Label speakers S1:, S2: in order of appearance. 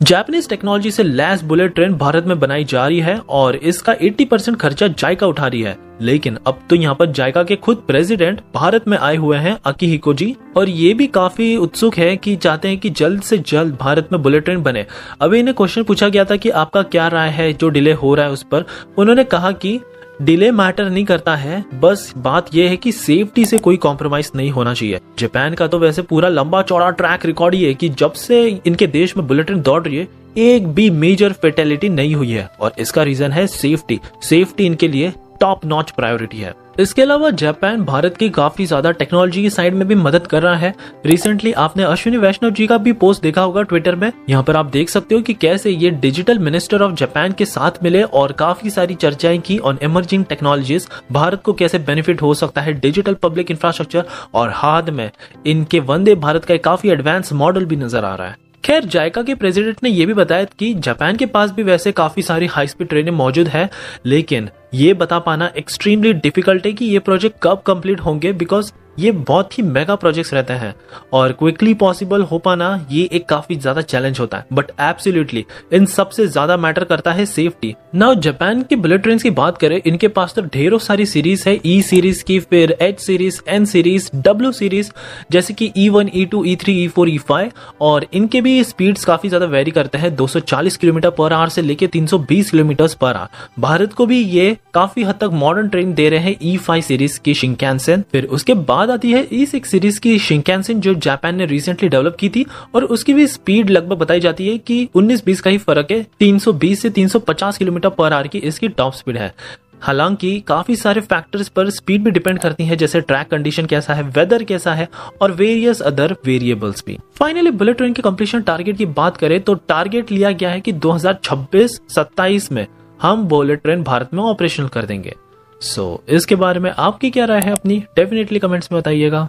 S1: Japanese technology से लैस bullet train Bharat में बनाई जा रही है और इसका 80 परसेंट खर्चा जायका उठा रही है। लेकिन अब तो यहाँ पर जायका के खुद प्रेसिडेंट भारत में आए हुए हैं अकी हिको जी और ये भी काफ़ी उत्सुक है कि चाहते हैं कि जल्द से जल्द भारत में बुलेट ट्रेन बने। अभी इन्हें क्वेश्चन पूछा गया था कि आपका क्या राय है, जो डिले हो रहा है उस पर। उन्होंने कहा कि डिले मैटर नहीं करता है, बस बात यह है कि सेफ्टी से कोई कॉम्प्रोमाइज नहीं होना चाहिए। जापान का तो वैसे पूरा लंबा चौड़ा ट्रैक रिकॉर्ड ही है कि जब से इनके देश में बुलेटिन दौड़ रही है, एक भी मेजर फेटेलिटी नहीं हुई है। और इसका रीजन है सेफ्टी सेफ्टी इनके लिए टॉप नॉच प्रायोरिटी है। इसके अलावा जापान भारत की काफ़ी ज़्यादा टेक्नोलॉजी की साइड में भी मदद कर रहा है। रिसेंटली आपने अश्विनी वैष्णव जी का भी पोस्ट देखा होगा ट्विटर में। यहाँ पर आप देख सकते हो कि कैसे ये डिजिटल मिनिस्टर ऑफ़ जापान के साथ मिले और काफ़ी सारी चर्चाएँ की ऑन इमर्जिंग टेक्नोलॉजीज़ भारत को कैसे बेनिफिट हो सकता है डिजिटल पब्लिक इंफ्रास्ट्रक्चर और हाथ में इनके वंदे भारत का काफ़ी एडवांस मॉडल भी नज़र आ रहा है। खैर, जायका के प्रेसिडेंट ने यह भी बताया कि जापान के पास भी वैसे काफ़ी सारी हाई स्पीड ट्रेनें मौजूद है, लेकिन ये बता पाना एक्सट्रीमली डिफ़िकल्ट है कि ये प्रोजेक्ट कब कंप्लीट होंगे बिकॉज़ ये बहुत ही मेगा प्रोजेक्ट्स रहते हैं। और क्विकली पॉसिबल हो पाना, ये एक काफ़ी ज़्यादा चैलेंज होता है। बट एब्सोल्युटली इन सबसे ज़्यादा मैटर करता है सेफ्टी नाउ जापान की बुलेट ट्रेन की बात करें, इनके पास तो ढेरों सारी सीरीज़ है। ई सीरीज़ की, फिर H series N series W series जैसे कि E one E two E three E four E five और इनके भी स्पीड्स काफ़ी ज़्यादा वेरी करते हैं। 240 किलोमीटर पर आवर से लेके 320 किलोमीटर पर आवर भारत को भी ये काफ़ी हद तक मॉडर्न ट्रेन दे रहे हैं ई फाइव सीरीज़ की शिंकैनसेन फिर उसके बाद बाद आती है ई सिक्स सीरीज़ की शिंकैनसिन जो जापान ने रिसेंटली डेवलप की थी और उसकी भी स्पीड लगभग बताई जाती है कि 19-20 का ही फ़र्क है 320 से 350 किलोमीटर पर आवर की इसकी टॉप स्पीड है। हालाँकि, काफ़ी सारे फैक्टर्स पर स्पीड भी डिपेंड करती है, जैसे ट्रैक कंडीशन कैसा है वेदर कैसा है और वेरियस अदर वेरिएबल्स भी। फाइनली बुलेट ट्रेन के कंप्लीशन टारगेट की बात करें तो टारगेट लिया गया है कि 2026-27 में हम बुलेट ट्रेन भारत में ऑपरेशनल कर देंगे। सो so, इसके बारे में आपकी क्या राय है अपनी? डेफिनेटली कमेंट्स में बताइएगा।